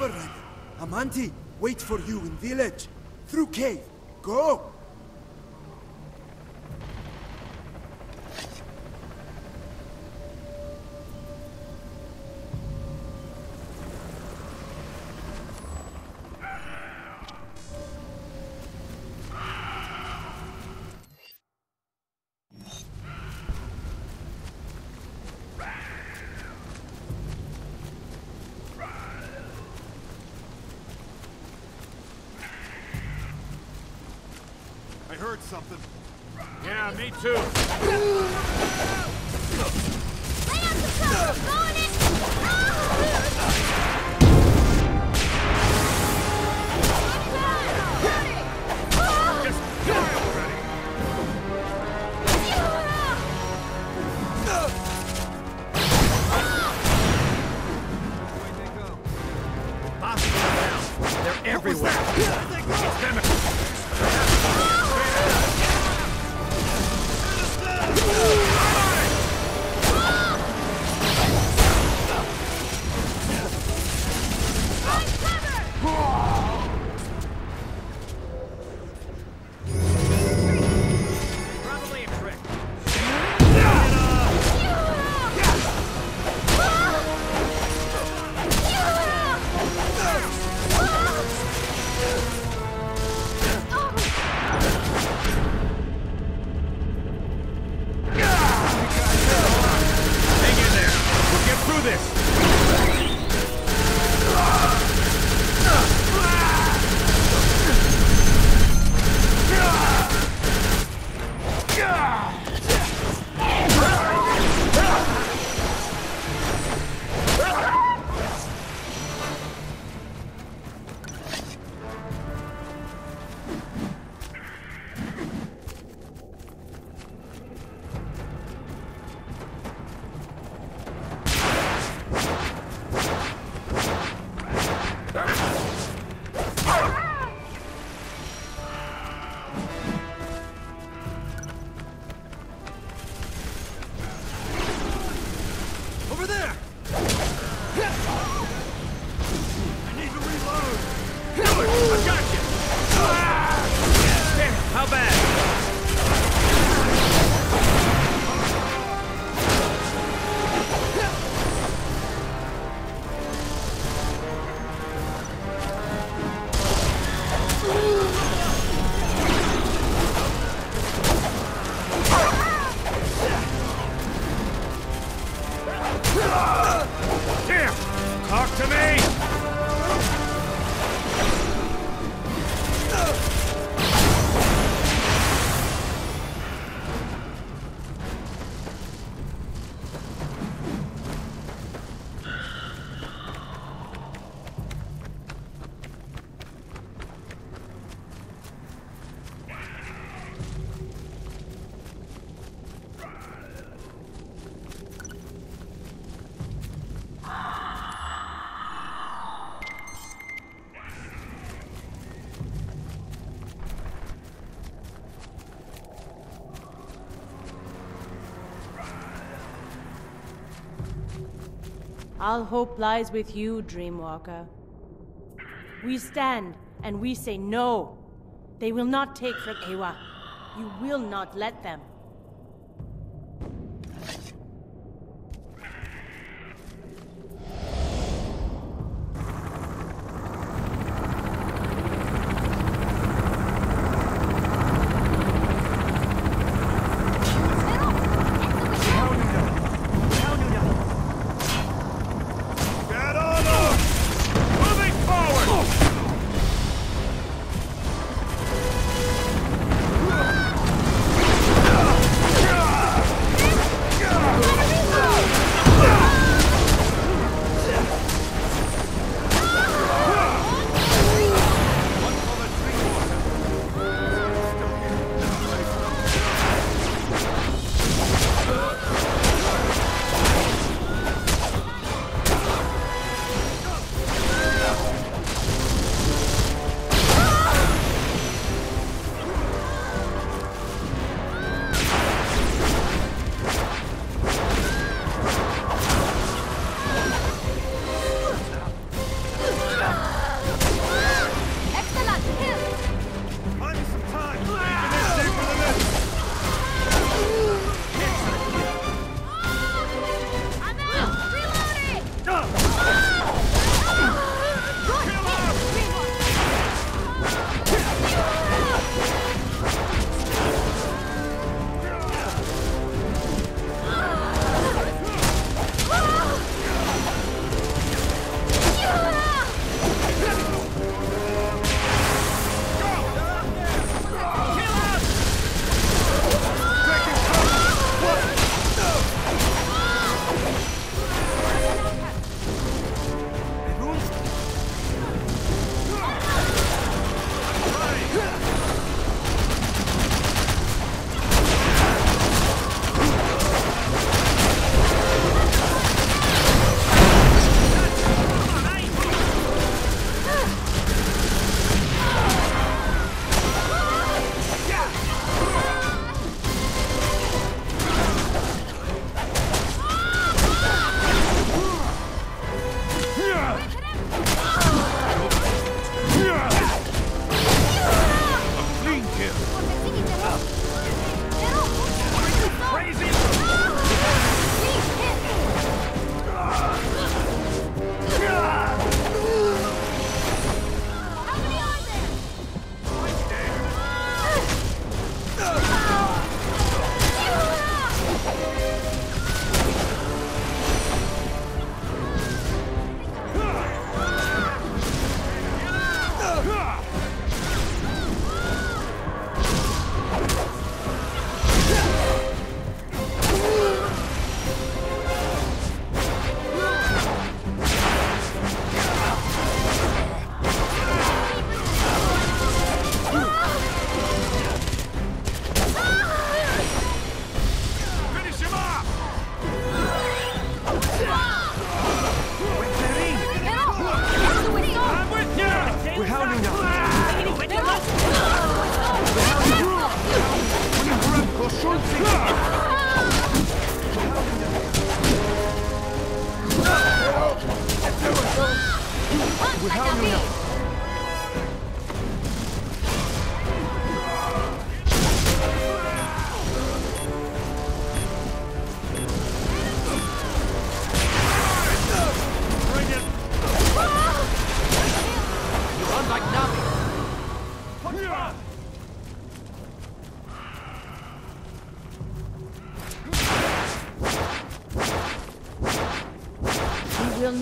Ryder. Amanti, wait for you in village. Through cave. Go! Heard something. Yeah, me too. Lay out the cover! All hope lies with you, Dreamwalker. We stand and we say no. They will not take from Eywa. You will not let them.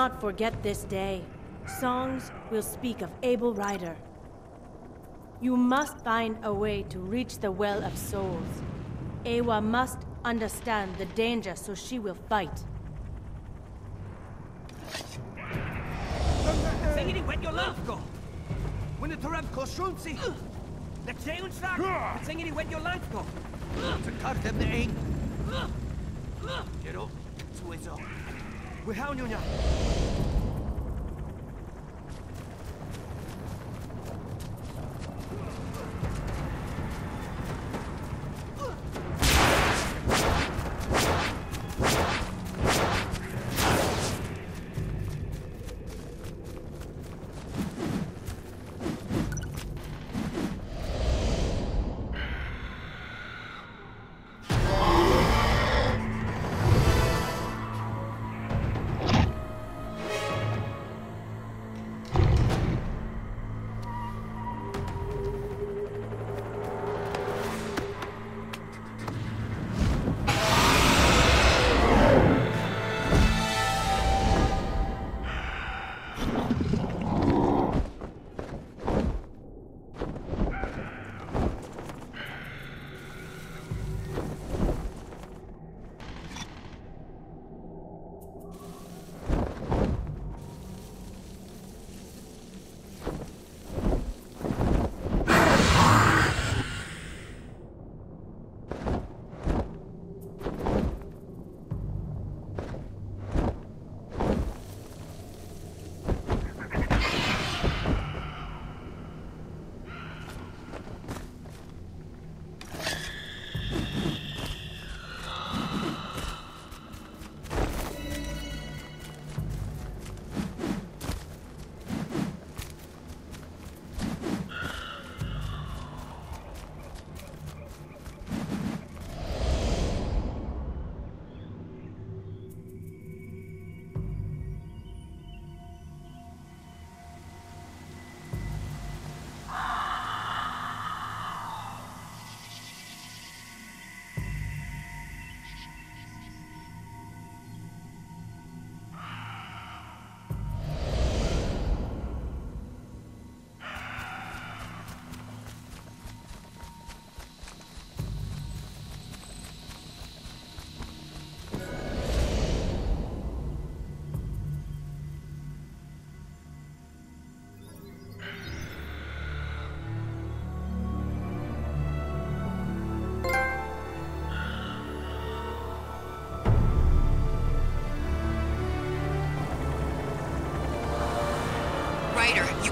Not forget this day. Songs will speak of Able Ryder. You must find a way to reach the Well of Souls. Eywa must understand the danger so she will fight. Singini wet your lansko. When the Tarab koshunsi. The Cheun Shrak. Singini wet your lansko. To cut them the ing. Quiero. Suezo. We how nyonya. Ryder,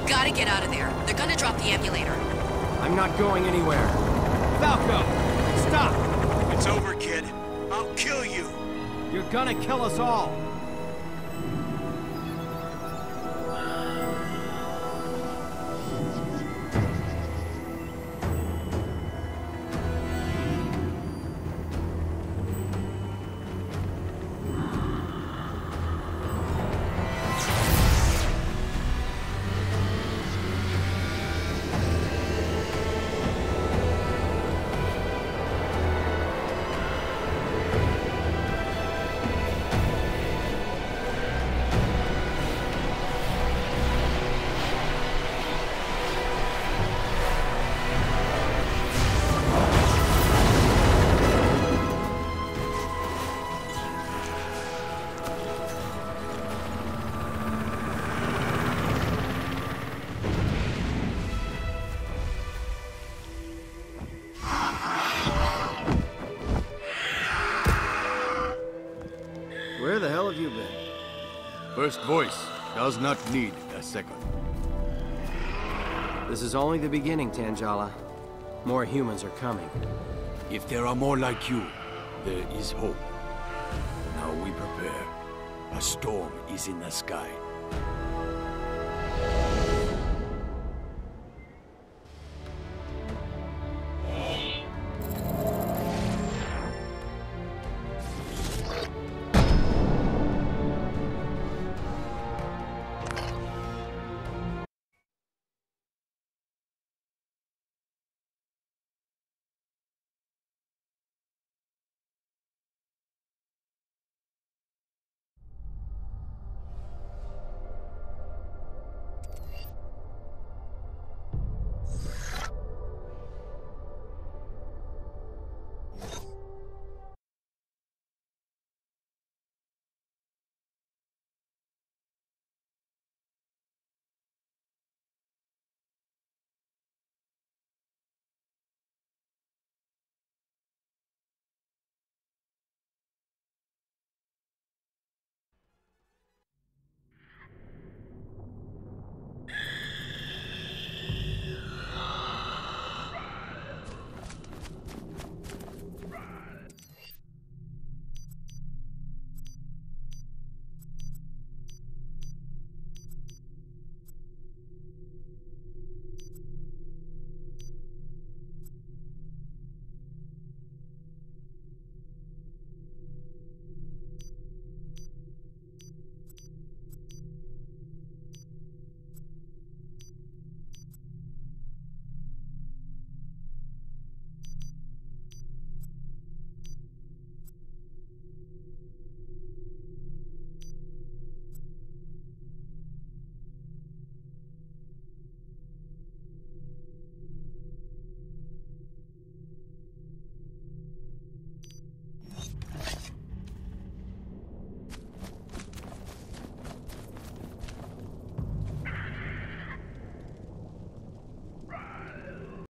gotta get out of there. They're gonna drop the ambulator. I'm not going anywhere. Falco, stop! It's over, kid. I'll kill you. You're gonna kill us all. Voice does not need a second. This is only the beginning, Tangela. More humans are coming. If there are more like you, there is hope. Now we prepare. A storm is in the sky.